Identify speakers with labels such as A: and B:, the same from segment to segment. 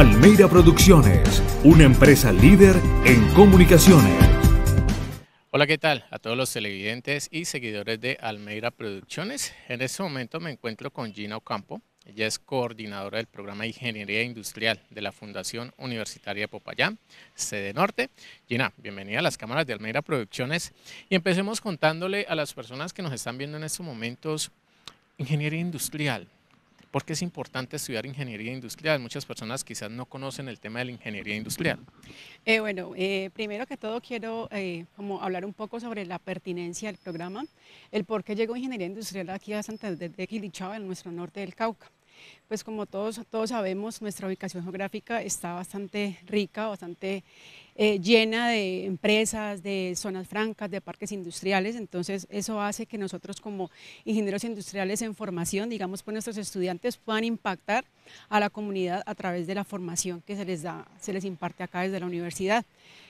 A: Almeida Producciones, una empresa líder en comunicaciones.
B: Hola, ¿qué tal? A todos los televidentes y seguidores de Almeida Producciones. En este momento me encuentro con Gina Ocampo. Ella es coordinadora del programa Ingeniería Industrial de la Fundación Universitaria Popayán, sede norte. Gina, bienvenida a las cámaras de Almeida Producciones y empecemos contándole a las personas que nos están viendo en estos momentos ingeniería industrial. ¿Por qué es importante estudiar ingeniería industrial? Muchas personas quizás no conocen el tema de la ingeniería industrial.
C: Eh, bueno, eh, primero que todo quiero eh, hablar un poco sobre la pertinencia del programa, el por qué llegó ingeniería industrial aquí a Santander de Quilichao, en nuestro norte del Cauca. Pues como todos, todos sabemos, nuestra ubicación geográfica está bastante rica, bastante eh, llena de empresas, de zonas francas, de parques industriales, entonces eso hace que nosotros como ingenieros industriales en formación, digamos, pues nuestros estudiantes puedan impactar a la comunidad a través de la formación que se les da, se les imparte acá desde la universidad.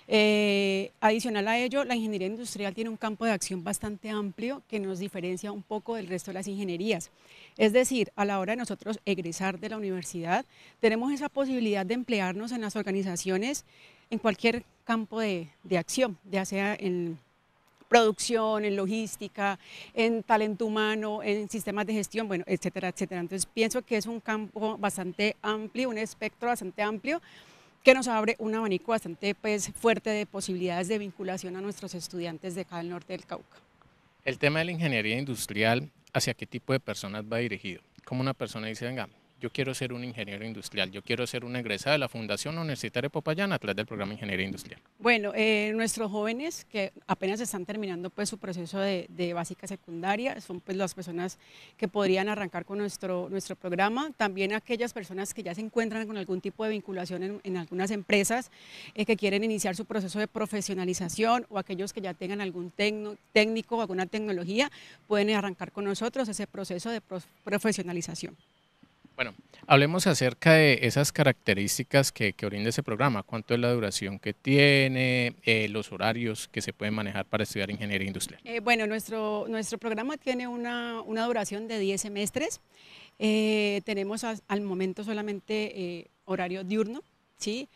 C: Eh, adicional a ello, la ingeniería industrial tiene un campo de acción bastante amplio que nos diferencia un poco del resto de las ingenierías. Es decir, a la hora de nosotros egresar de la universidad, tenemos esa posibilidad de emplearnos en las organizaciones en cualquier campo de, acción, ya sea en producción, en logística, en talento humano, en sistemas de gestión, bueno, etcétera, etcétera. Entonces pienso que es un campo bastante amplio, un espectro bastante amplio que nos abre un abanico bastante pues, fuerte de posibilidades de vinculación a nuestros estudiantes de acá del norte del Cauca.
B: El tema de la ingeniería industrial, ¿hacia qué tipo de personas va dirigido? Como una persona dice, venga, yo quiero ser un ingeniero industrial, yo quiero ser una egresada de la Fundación Universitaria de Popayán a través del programa Ingeniería Industrial?
C: Bueno, eh, nuestros jóvenes que apenas están terminando pues, su proceso de, básica secundaria, son pues, las personas que podrían arrancar con nuestro, nuestro programa, también aquellas personas que ya se encuentran con algún tipo de vinculación en, algunas empresas eh, que quieren iniciar su proceso de profesionalización o aquellos que ya tengan algún técnico o alguna tecnología, pueden arrancar con nosotros ese proceso de profesionalización.
B: Bueno, hablemos acerca de esas características que, que brinda ese programa. ¿Cuánto es la duración que tiene? Eh, los horarios que se pueden manejar para estudiar ingeniería industrial.
C: Eh, bueno, nuestro, nuestro programa tiene una, una duración de 10 semestres. Eh, tenemos al momento solamente horario diurno, ¿sí?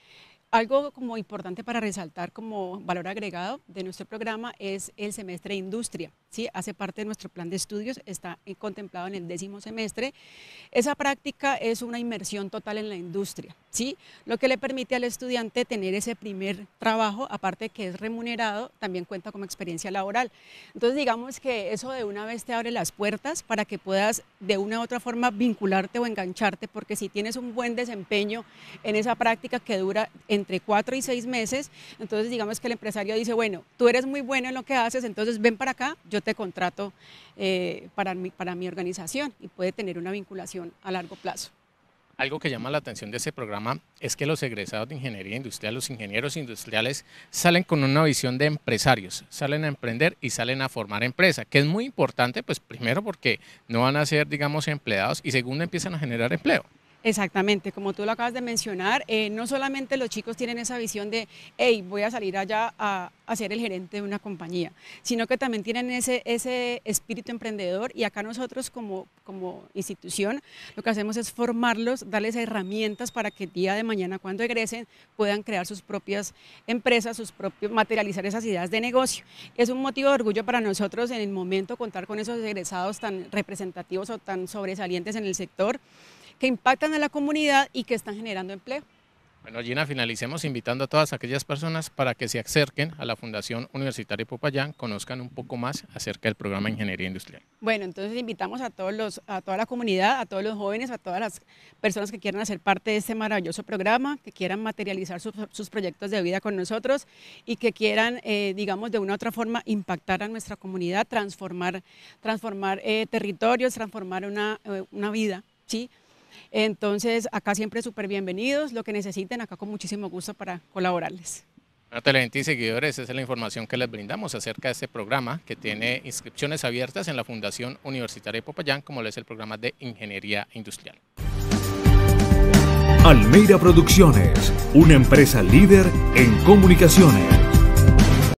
C: Algo como importante para resaltar como valor agregado de nuestro programa es el semestre de industria. ¿sí? Hace parte de nuestro plan de estudios, está contemplado en el décimo semestre. Esa práctica es una inmersión total en la industria, ¿sí? lo que le permite al estudiante tener ese primer trabajo, aparte que es remunerado, también cuenta como experiencia laboral. Entonces digamos que eso de una vez te abre las puertas para que puedas de una u otra forma vincularte o engancharte, porque si tienes un buen desempeño en esa práctica que dura en entre cuatro y seis meses, entonces digamos que el empresario dice, bueno, tú eres muy bueno en lo que haces, entonces ven para acá, yo te contrato eh, para, mi, para mi organización y puede tener una vinculación a largo plazo.
B: Algo que llama la atención de ese programa es que los egresados de ingeniería industrial, los ingenieros industriales, salen con una visión de empresarios, salen a emprender y salen a formar empresa, que es muy importante, pues primero porque no van a ser, digamos, empleados y segundo empiezan a generar empleo.
C: Exactamente, como tú lo acabas de mencionar, eh, no solamente los chicos tienen esa visión de, hey, voy a salir allá a, ser el gerente de una compañía, sino que también tienen ese, ese espíritu emprendedor y acá nosotros como, como institución lo que hacemos es formarlos, darles herramientas para que el día de mañana cuando egresen puedan crear sus propias empresas, sus propios, materializar esas ideas de negocio. Es un motivo de orgullo para nosotros en el momento contar con esos egresados tan representativos o tan sobresalientes en el sector que impactan a la comunidad y que están generando empleo.
B: Bueno, Gina, finalicemos invitando a todas aquellas personas para que se acerquen a la Fundación Universitaria Popayán, conozcan un poco más acerca del programa de Ingeniería Industrial.
C: Bueno, entonces invitamos a, todos los, a toda la comunidad, a todos los jóvenes, a todas las personas que quieran hacer parte de este maravilloso programa, que quieran materializar sus, proyectos de vida con nosotros y que quieran, eh, digamos, de una u otra forma impactar a nuestra comunidad, transformar, transformar eh, territorios, transformar una, eh, una vida, ¿sí? Entonces, acá siempre súper bienvenidos, lo que necesiten, acá con muchísimo gusto para colaborarles.
B: Bueno, televidentes y seguidores, esa es la información que les brindamos acerca de este programa que tiene inscripciones abiertas en la Fundación Universitaria de Popayán, como lo es el programa de Ingeniería Industrial.
A: Almeida Producciones, una empresa líder en comunicaciones.